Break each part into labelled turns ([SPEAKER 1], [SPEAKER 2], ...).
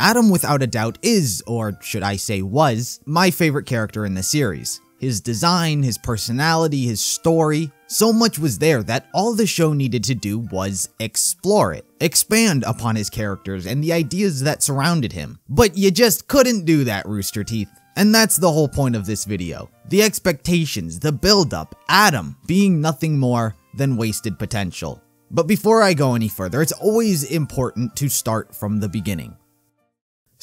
[SPEAKER 1] Adam, without a doubt, is, or should I say was, my favorite character in the series. His design, his personality, his story, so much was there that all the show needed to do was explore it, expand upon his characters and the ideas that surrounded him. But you just couldn't do that, Rooster Teeth. And that's the whole point of this video. The expectations, the build-up, Adam being nothing more than wasted potential. But before I go any further, it's always important to start from the beginning.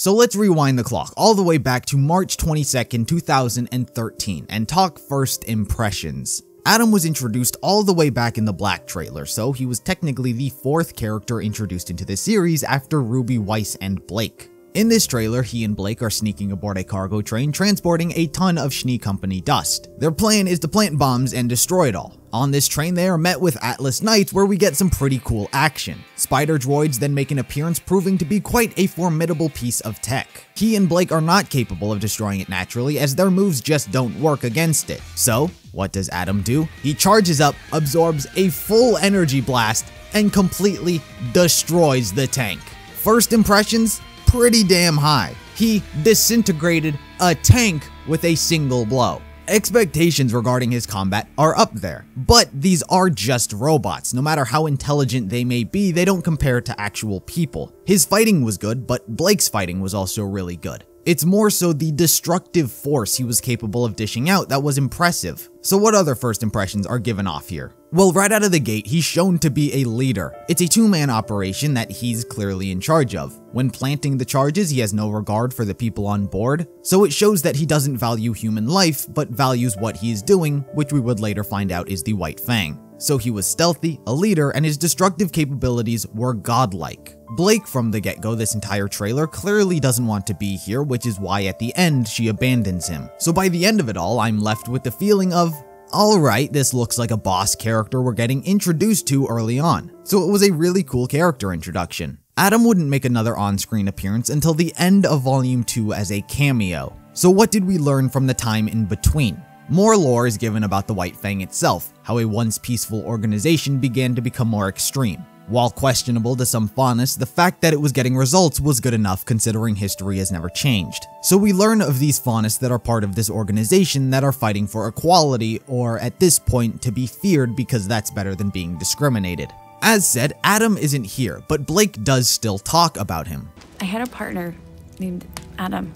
[SPEAKER 1] So let's rewind the clock all the way back to March 22nd, 2013 and talk first impressions. Adam was introduced all the way back in the Black trailer, so he was technically the fourth character introduced into the series after Ruby Weiss and Blake. In this trailer, he and Blake are sneaking aboard a cargo train transporting a ton of Schnee Company dust. Their plan is to plant bombs and destroy it all. On this train, they are met with Atlas Knights where we get some pretty cool action. Spider droids then make an appearance proving to be quite a formidable piece of tech. He and Blake are not capable of destroying it naturally as their moves just don't work against it. So, what does Adam do? He charges up, absorbs a full energy blast, and completely destroys the tank. First impressions? Pretty damn high. He disintegrated a tank with a single blow. Expectations regarding his combat are up there, but these are just robots. No matter how intelligent they may be, they don't compare to actual people. His fighting was good, but Blake's fighting was also really good. It's more so the destructive force he was capable of dishing out that was impressive. So what other first impressions are given off here? Well, right out of the gate, he's shown to be a leader. It's a two-man operation that he's clearly in charge of. When planting the charges, he has no regard for the people on board, so it shows that he doesn't value human life, but values what he is doing, which we would later find out is the White Fang. So he was stealthy, a leader, and his destructive capabilities were godlike. Blake from the get-go this entire trailer clearly doesn't want to be here, which is why at the end she abandons him. So by the end of it all, I'm left with the feeling of, alright, this looks like a boss character we're getting introduced to early on. So it was a really cool character introduction. Adam wouldn't make another on-screen appearance until the end of Volume 2 as a cameo. So what did we learn from the time in between? More lore is given about the White Fang itself, how a once peaceful organization began to become more extreme. While questionable to some faunists, the fact that it was getting results was good enough considering history has never changed. So we learn of these faunists that are part of this organization that are fighting for equality, or at this point to be feared because that's better than being discriminated. As said, Adam isn't here, but Blake does still talk about him.
[SPEAKER 2] I had a partner named Adam.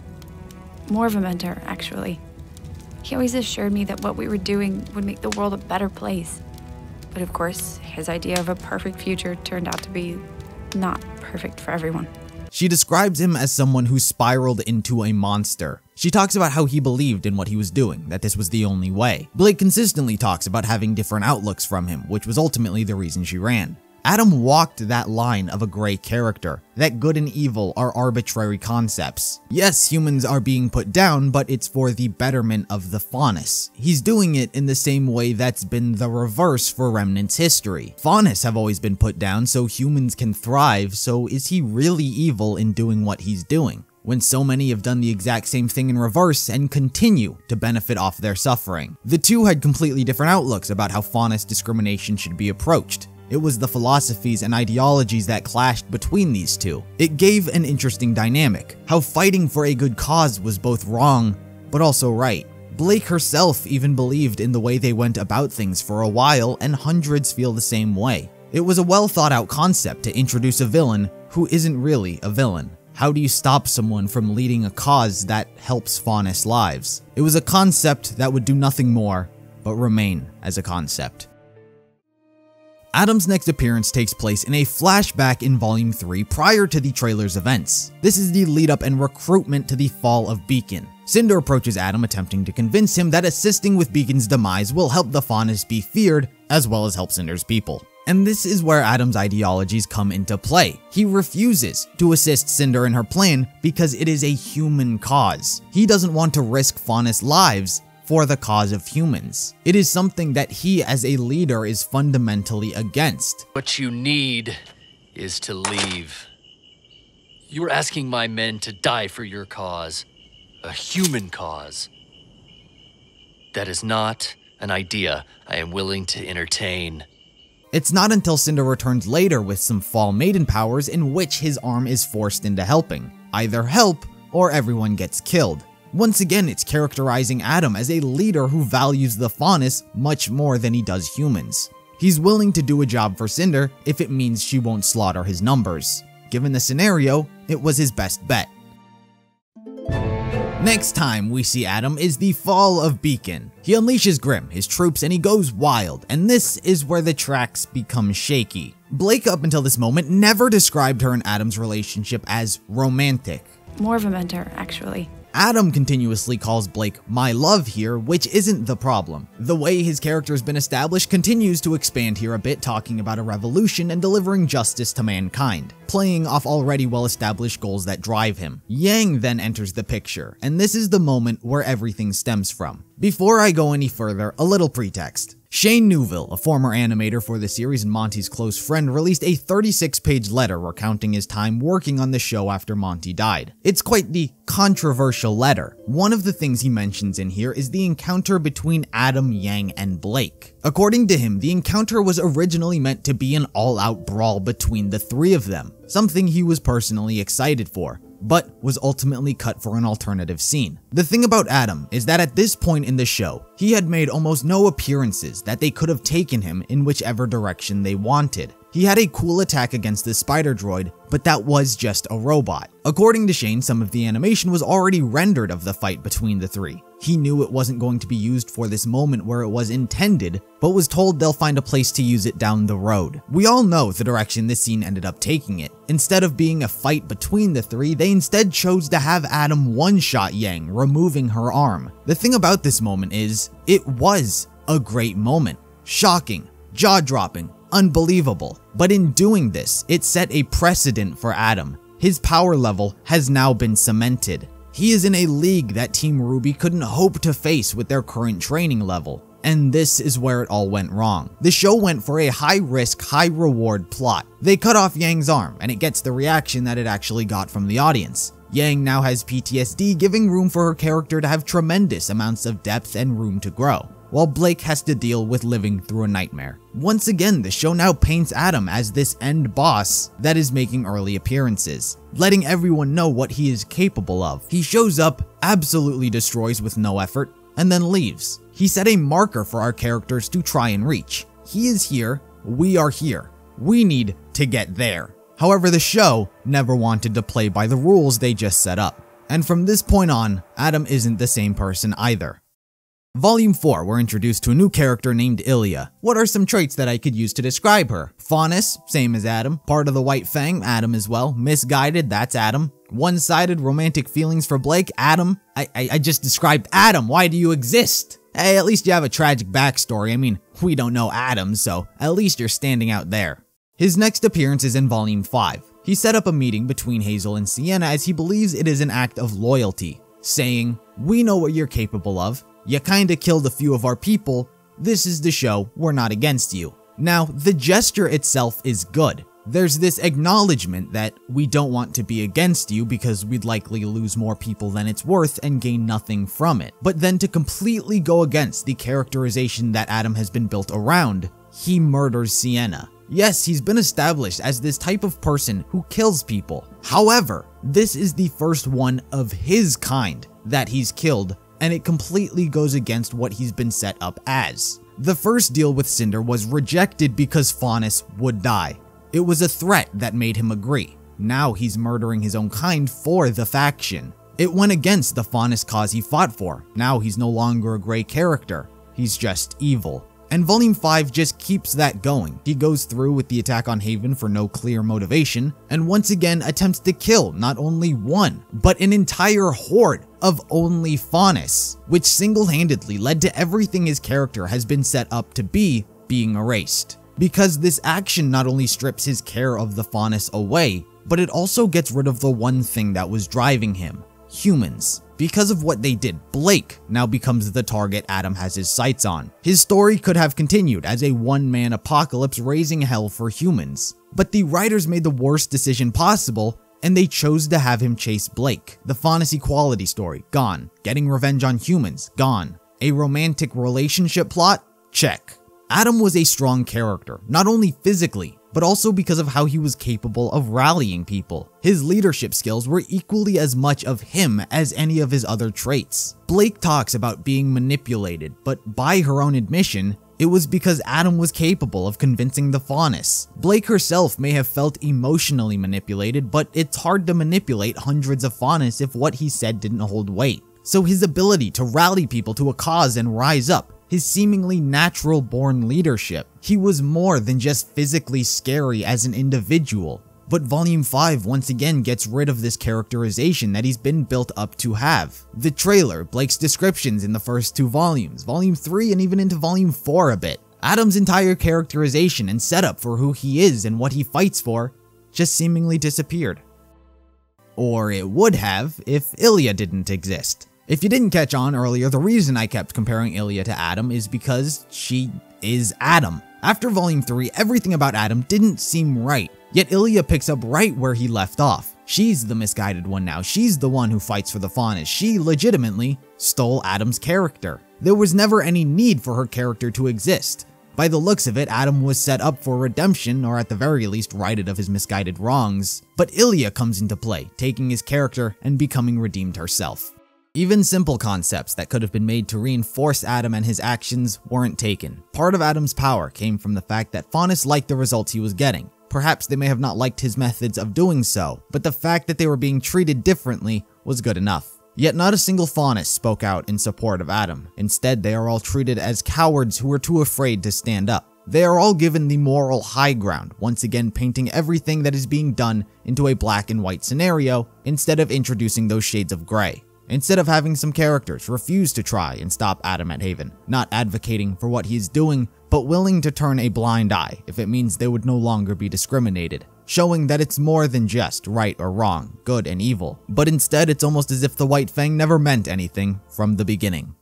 [SPEAKER 2] More of a mentor, actually. He always assured me that what we were doing would make the world a better place. But of course, his idea of a perfect future turned out to be not perfect for everyone.
[SPEAKER 1] She describes him as someone who spiraled into a monster. She talks about how he believed in what he was doing, that this was the only way. Blake consistently talks about having different outlooks from him, which was ultimately the reason she ran. Adam walked that line of a gray character, that good and evil are arbitrary concepts. Yes, humans are being put down, but it's for the betterment of the faunus. He's doing it in the same way that's been the reverse for Remnant's history. Faunus have always been put down so humans can thrive, so is he really evil in doing what he's doing? when so many have done the exact same thing in reverse and continue to benefit off their suffering. The two had completely different outlooks about how faunus discrimination should be approached. It was the philosophies and ideologies that clashed between these two. It gave an interesting dynamic, how fighting for a good cause was both wrong, but also right. Blake herself even believed in the way they went about things for a while, and hundreds feel the same way. It was a well thought out concept to introduce a villain who isn't really a villain. How do you stop someone from leading a cause that helps faunus lives? It was a concept that would do nothing more but remain as a concept. Adam's next appearance takes place in a flashback in Volume 3 prior to the trailer's events. This is the lead up and recruitment to the fall of Beacon. Cinder approaches Adam attempting to convince him that assisting with Beacon's demise will help the Faunus be feared, as well as help Cinder's people. And this is where Adam's ideologies come into play. He refuses to assist Cinder in her plan because it is a human cause. He doesn't want to risk Faunus' lives for the cause of humans. It is something that he as a leader is fundamentally against.
[SPEAKER 3] What you need is to leave. You are asking my men to die for your cause, a human cause. That is not an idea I am willing to entertain.
[SPEAKER 1] It's not until Cinder returns later with some Fall Maiden powers in which his arm is forced into helping. either help or everyone gets killed. Once again, it's characterizing Adam as a leader who values the Faunus much more than he does humans. He's willing to do a job for Cinder if it means she won't slaughter his numbers. Given the scenario, it was his best bet. Next time we see Adam is the fall of Beacon. He unleashes Grimm, his troops, and he goes wild, and this is where the tracks become shaky. Blake up until this moment never described her and Adam's relationship as romantic.
[SPEAKER 2] More of a mentor, actually.
[SPEAKER 1] Adam continuously calls Blake my love here, which isn't the problem. The way his character has been established continues to expand here a bit, talking about a revolution and delivering justice to mankind, playing off already well established goals that drive him. Yang then enters the picture, and this is the moment where everything stems from. Before I go any further, a little pretext. Shane Newville, a former animator for the series and Monty's close friend, released a 36 page letter recounting his time working on the show after Monty died. It's quite the controversial letter. One of the things he mentions in here is the encounter between Adam, Yang, and Blake. According to him, the encounter was originally meant to be an all out brawl between the three of them, something he was personally excited for but was ultimately cut for an alternative scene. The thing about Adam is that at this point in the show, he had made almost no appearances that they could have taken him in whichever direction they wanted. He had a cool attack against the spider droid, but that was just a robot. According to Shane, some of the animation was already rendered of the fight between the three. He knew it wasn't going to be used for this moment where it was intended, but was told they'll find a place to use it down the road. We all know the direction this scene ended up taking it. Instead of being a fight between the three, they instead chose to have Adam one-shot Yang, removing her arm. The thing about this moment is, it was a great moment. Shocking, jaw-dropping, unbelievable. But in doing this, it set a precedent for Adam. His power level has now been cemented. He is in a league that Team Ruby couldn't hope to face with their current training level. And this is where it all went wrong. The show went for a high risk, high reward plot. They cut off Yang's arm, and it gets the reaction that it actually got from the audience. Yang now has PTSD, giving room for her character to have tremendous amounts of depth and room to grow while Blake has to deal with living through a nightmare. Once again, the show now paints Adam as this end boss that is making early appearances, letting everyone know what he is capable of. He shows up, absolutely destroys with no effort, and then leaves. He set a marker for our characters to try and reach. He is here, we are here. We need to get there. However, the show never wanted to play by the rules they just set up. And from this point on, Adam isn't the same person either. Volume 4, we're introduced to a new character named Ilia. What are some traits that I could use to describe her? Faunus, same as Adam. Part of the White Fang, Adam as well. Misguided, that's Adam. One-sided romantic feelings for Blake, Adam. I, I, I just described Adam, why do you exist? Hey, at least you have a tragic backstory. I mean, we don't know Adam, so at least you're standing out there. His next appearance is in Volume 5. He set up a meeting between Hazel and Sienna as he believes it is an act of loyalty, saying, We know what you're capable of. You kinda killed a few of our people. This is the show, we're not against you. Now, the gesture itself is good. There's this acknowledgement that we don't want to be against you because we'd likely lose more people than it's worth and gain nothing from it. But then to completely go against the characterization that Adam has been built around, he murders Sienna. Yes, he's been established as this type of person who kills people. However, this is the first one of his kind that he's killed and it completely goes against what he's been set up as. The first deal with Cinder was rejected because Faunus would die. It was a threat that made him agree. Now he's murdering his own kind for the faction. It went against the Faunus cause he fought for. Now he's no longer a gray character. He's just evil. And Volume 5 just keeps that going. He goes through with the attack on Haven for no clear motivation, and once again attempts to kill not only one, but an entire horde of only Faunus, which single-handedly led to everything his character has been set up to be being erased. Because this action not only strips his care of the Faunus away, but it also gets rid of the one thing that was driving him, humans. Because of what they did, Blake now becomes the target Adam has his sights on. His story could have continued as a one-man apocalypse raising hell for humans. But the writers made the worst decision possible and they chose to have him chase Blake. The Faunus equality story, gone. Getting revenge on humans, gone. A romantic relationship plot? Check. Adam was a strong character, not only physically, but also because of how he was capable of rallying people. His leadership skills were equally as much of him as any of his other traits. Blake talks about being manipulated, but by her own admission, it was because Adam was capable of convincing the Faunus. Blake herself may have felt emotionally manipulated, but it's hard to manipulate hundreds of Faunus if what he said didn't hold weight. So his ability to rally people to a cause and rise up, his seemingly natural born leadership, he was more than just physically scary as an individual. But Volume 5 once again gets rid of this characterization that he's been built up to have. The trailer, Blake's descriptions in the first two volumes, Volume 3 and even into Volume 4 a bit. Adam's entire characterization and setup for who he is and what he fights for just seemingly disappeared. Or it would have if Ilia didn't exist. If you didn't catch on earlier, the reason I kept comparing Ilia to Adam is because she is Adam. After Volume 3, everything about Adam didn't seem right. Yet Ilia picks up right where he left off. She's the misguided one now. She's the one who fights for the Faunus. She legitimately stole Adam's character. There was never any need for her character to exist. By the looks of it, Adam was set up for redemption, or at the very least righted of his misguided wrongs. But Ilia comes into play, taking his character and becoming redeemed herself. Even simple concepts that could have been made to reinforce Adam and his actions weren't taken. Part of Adam's power came from the fact that Faunus liked the results he was getting. Perhaps they may have not liked his methods of doing so, but the fact that they were being treated differently was good enough. Yet not a single Faunus spoke out in support of Adam. Instead, they are all treated as cowards who are too afraid to stand up. They are all given the moral high ground, once again painting everything that is being done into a black and white scenario instead of introducing those shades of gray. Instead of having some characters refuse to try and stop Adam at Haven, not advocating for what he is doing, but willing to turn a blind eye if it means they would no longer be discriminated, showing that it's more than just right or wrong, good and evil, but instead it's almost as if the White Fang never meant anything from the beginning.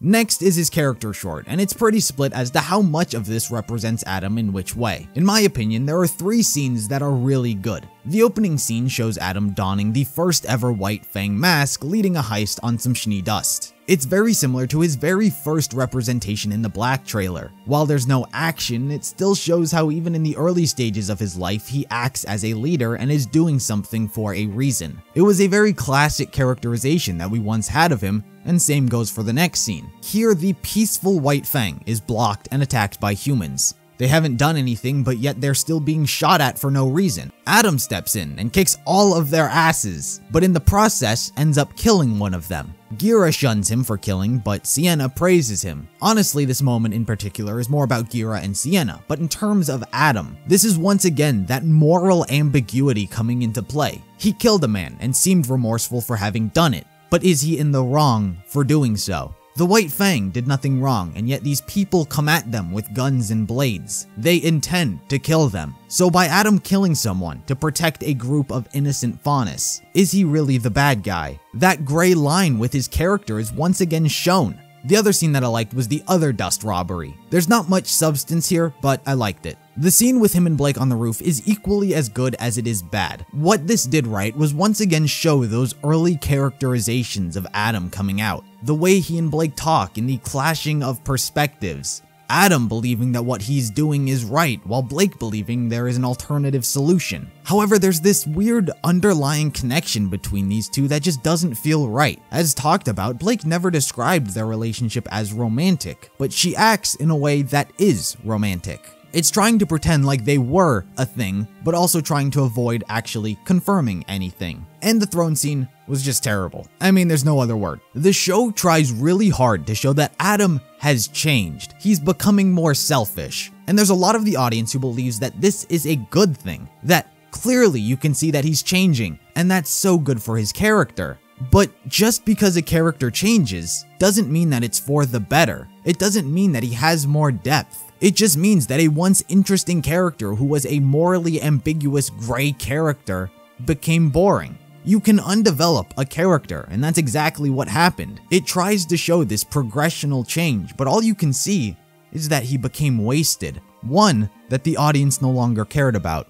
[SPEAKER 1] Next is his character short, and it's pretty split as to how much of this represents Adam in which way. In my opinion, there are three scenes that are really good. The opening scene shows Adam donning the first ever White Fang mask leading a heist on some Schnee dust. It's very similar to his very first representation in the Black trailer. While there's no action, it still shows how even in the early stages of his life, he acts as a leader and is doing something for a reason. It was a very classic characterization that we once had of him, and same goes for the next scene. Here, the peaceful White Fang is blocked and attacked by humans. They haven't done anything, but yet they're still being shot at for no reason. Adam steps in and kicks all of their asses, but in the process ends up killing one of them. Ghira shuns him for killing, but Sienna praises him. Honestly, this moment in particular is more about Ghira and Sienna, but in terms of Adam, this is once again that moral ambiguity coming into play. He killed a man and seemed remorseful for having done it, but is he in the wrong for doing so? The White Fang did nothing wrong, and yet these people come at them with guns and blades. They intend to kill them. So by Adam killing someone to protect a group of innocent Faunus, is he really the bad guy? That gray line with his character is once again shown. The other scene that I liked was the other dust robbery. There's not much substance here, but I liked it. The scene with him and Blake on the roof is equally as good as it is bad. What this did right was once again show those early characterizations of Adam coming out. The way he and Blake talk and the clashing of perspectives. Adam believing that what he's doing is right, while Blake believing there is an alternative solution. However, there's this weird underlying connection between these two that just doesn't feel right. As talked about, Blake never described their relationship as romantic, but she acts in a way that is romantic. It's trying to pretend like they were a thing, but also trying to avoid actually confirming anything. And the throne scene was just terrible. I mean, there's no other word. The show tries really hard to show that Adam has changed. He's becoming more selfish. And there's a lot of the audience who believes that this is a good thing, that clearly you can see that he's changing, and that's so good for his character. But just because a character changes doesn't mean that it's for the better. It doesn't mean that he has more depth. It just means that a once interesting character who was a morally ambiguous gray character became boring. You can undevelop a character, and that's exactly what happened. It tries to show this progressional change, but all you can see is that he became wasted. One that the audience no longer cared about.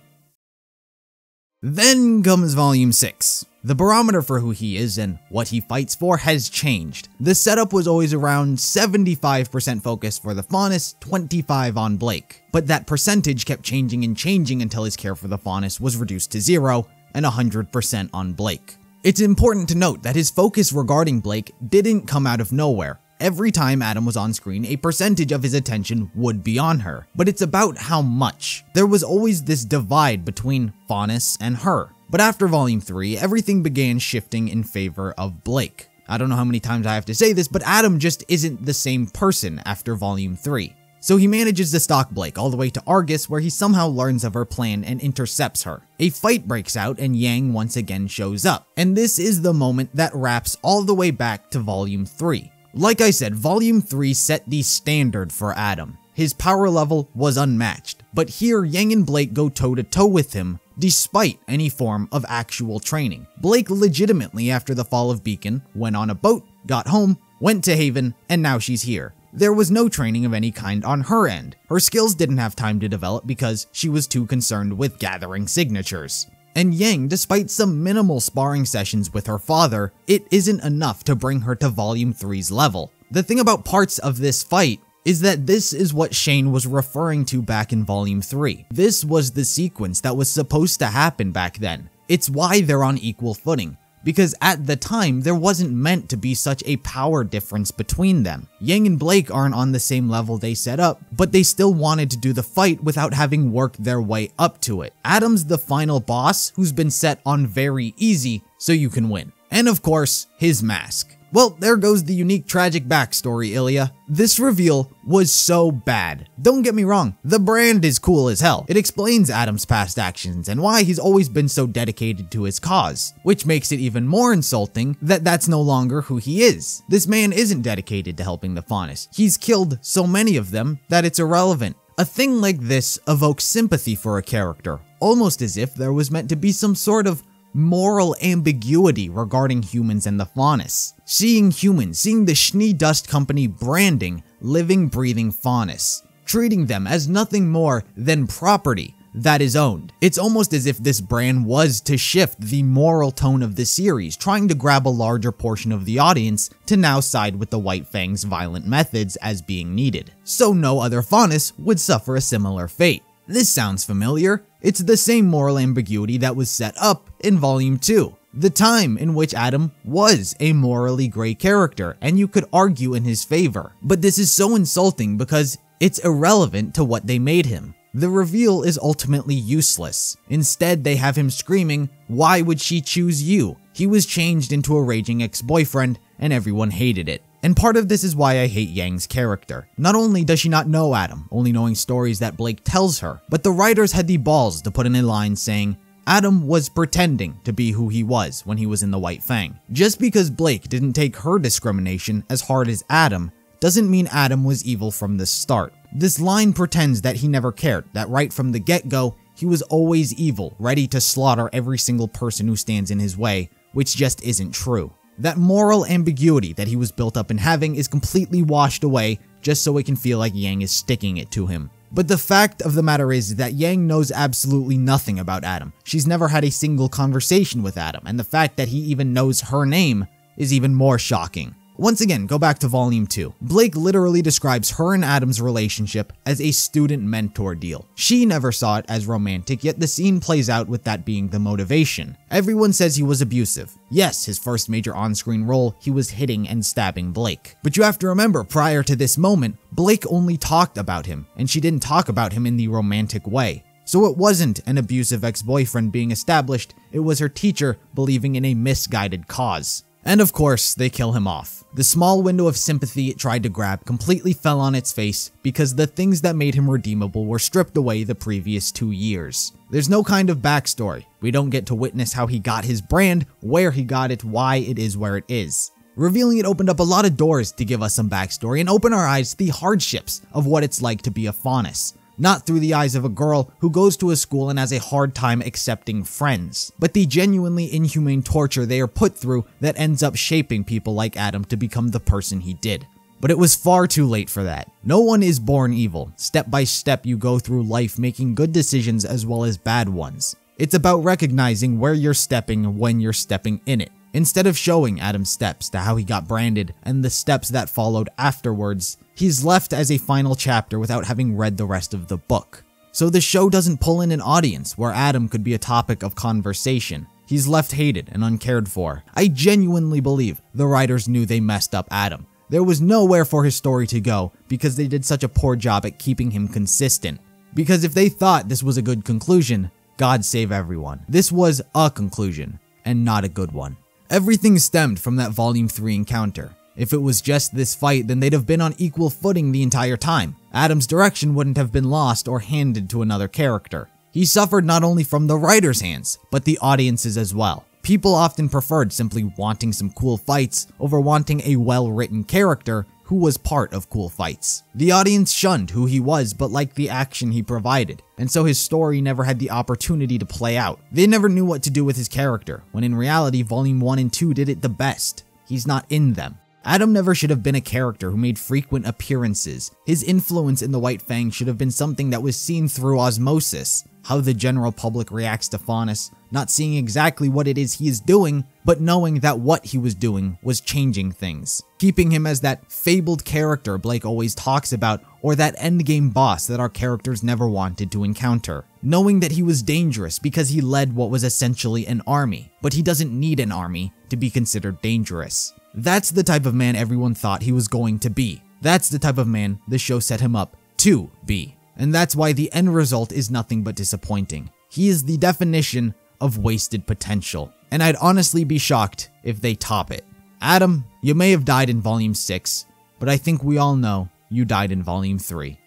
[SPEAKER 1] Then comes Volume 6. The barometer for who he is and what he fights for has changed. The setup was always around 75% focus for the Faunus, 25 on Blake. But that percentage kept changing and changing until his care for the Faunus was reduced to zero and 100% on Blake. It's important to note that his focus regarding Blake didn't come out of nowhere. Every time Adam was on screen, a percentage of his attention would be on her, but it's about how much. There was always this divide between Faunus and her. But after Volume 3, everything began shifting in favor of Blake. I don't know how many times I have to say this, but Adam just isn't the same person after Volume 3. So he manages to stalk Blake all the way to Argus, where he somehow learns of her plan and intercepts her. A fight breaks out, and Yang once again shows up. And this is the moment that wraps all the way back to Volume 3. Like I said, Volume 3 set the standard for Adam. His power level was unmatched, but here Yang and Blake go toe to toe with him, despite any form of actual training. Blake legitimately, after the fall of Beacon, went on a boat, got home, went to Haven, and now she's here. There was no training of any kind on her end. Her skills didn't have time to develop because she was too concerned with gathering signatures. And Yang, despite some minimal sparring sessions with her father, it isn't enough to bring her to Volume 3's level. The thing about parts of this fight is that this is what Shane was referring to back in Volume 3. This was the sequence that was supposed to happen back then. It's why they're on equal footing, because at the time there wasn't meant to be such a power difference between them. Yang and Blake aren't on the same level they set up, but they still wanted to do the fight without having worked their way up to it. Adam's the final boss who's been set on very easy so you can win. And of course, his mask. Well, there goes the unique tragic backstory, Ilia. This reveal was so bad. Don't get me wrong, the brand is cool as hell. It explains Adam's past actions and why he's always been so dedicated to his cause, which makes it even more insulting that that's no longer who he is. This man isn't dedicated to helping the Faunus. He's killed so many of them that it's irrelevant. A thing like this evokes sympathy for a character, almost as if there was meant to be some sort of moral ambiguity regarding humans and the Faunus. Seeing humans, seeing the Schnee Dust Company branding living, breathing Faunus, treating them as nothing more than property that is owned. It's almost as if this brand was to shift the moral tone of the series, trying to grab a larger portion of the audience to now side with the White Fang's violent methods as being needed, so no other Faunus would suffer a similar fate. This sounds familiar. It's the same moral ambiguity that was set up in Volume 2. The time in which Adam was a morally gray character, and you could argue in his favor. But this is so insulting because it's irrelevant to what they made him. The reveal is ultimately useless. Instead, they have him screaming, Why would she choose you? He was changed into a raging ex boyfriend, and everyone hated it. And part of this is why I hate Yang's character. Not only does she not know Adam, only knowing stories that Blake tells her, but the writers had the balls to put in a line saying, Adam was pretending to be who he was when he was in the White Fang. Just because Blake didn't take her discrimination as hard as Adam doesn't mean Adam was evil from the start. This line pretends that he never cared, that right from the get-go, he was always evil, ready to slaughter every single person who stands in his way, which just isn't true. That moral ambiguity that he was built up in having is completely washed away just so it can feel like Yang is sticking it to him. But the fact of the matter is that Yang knows absolutely nothing about Adam. She's never had a single conversation with Adam, and the fact that he even knows her name is even more shocking. Once again, go back to volume 2. Blake literally describes her and Adam's relationship as a student-mentor deal. She never saw it as romantic, yet the scene plays out with that being the motivation. Everyone says he was abusive. Yes, his first major on-screen role, he was hitting and stabbing Blake. But you have to remember, prior to this moment, Blake only talked about him, and she didn't talk about him in the romantic way. So it wasn't an abusive ex-boyfriend being established, it was her teacher believing in a misguided cause. And of course, they kill him off. The small window of sympathy it tried to grab completely fell on its face because the things that made him redeemable were stripped away the previous two years. There's no kind of backstory. We don't get to witness how he got his brand, where he got it, why it is where it is. Revealing it opened up a lot of doors to give us some backstory and open our eyes to the hardships of what it's like to be a Faunus not through the eyes of a girl who goes to a school and has a hard time accepting friends, but the genuinely inhumane torture they are put through that ends up shaping people like Adam to become the person he did. But it was far too late for that. No one is born evil. Step by step, you go through life making good decisions as well as bad ones. It's about recognizing where you're stepping when you're stepping in it. Instead of showing Adam's steps to how he got branded and the steps that followed afterwards, he's left as a final chapter without having read the rest of the book. So the show doesn't pull in an audience where Adam could be a topic of conversation. He's left hated and uncared for. I genuinely believe the writers knew they messed up Adam. There was nowhere for his story to go because they did such a poor job at keeping him consistent. Because if they thought this was a good conclusion, God save everyone. This was a conclusion, and not a good one. Everything stemmed from that Volume 3 encounter. If it was just this fight, then they'd have been on equal footing the entire time. Adam's direction wouldn't have been lost or handed to another character. He suffered not only from the writer's hands, but the audience's as well. People often preferred simply wanting some cool fights over wanting a well written character who was part of cool fights. The audience shunned who he was but liked the action he provided, and so his story never had the opportunity to play out. They never knew what to do with his character, when in reality Volume 1 and 2 did it the best. He's not in them. Adam never should have been a character who made frequent appearances. His influence in the White Fang should have been something that was seen through osmosis. How the general public reacts to Faunus, not seeing exactly what it is he is doing, but knowing that what he was doing was changing things. Keeping him as that fabled character Blake always talks about, or that endgame boss that our characters never wanted to encounter. Knowing that he was dangerous because he led what was essentially an army, but he doesn't need an army to be considered dangerous. That's the type of man everyone thought he was going to be. That's the type of man the show set him up to be. And that's why the end result is nothing but disappointing. He is the definition of wasted potential, and I'd honestly be shocked if they top it. Adam, you may have died in Volume 6, but I think we all know you died in Volume 3.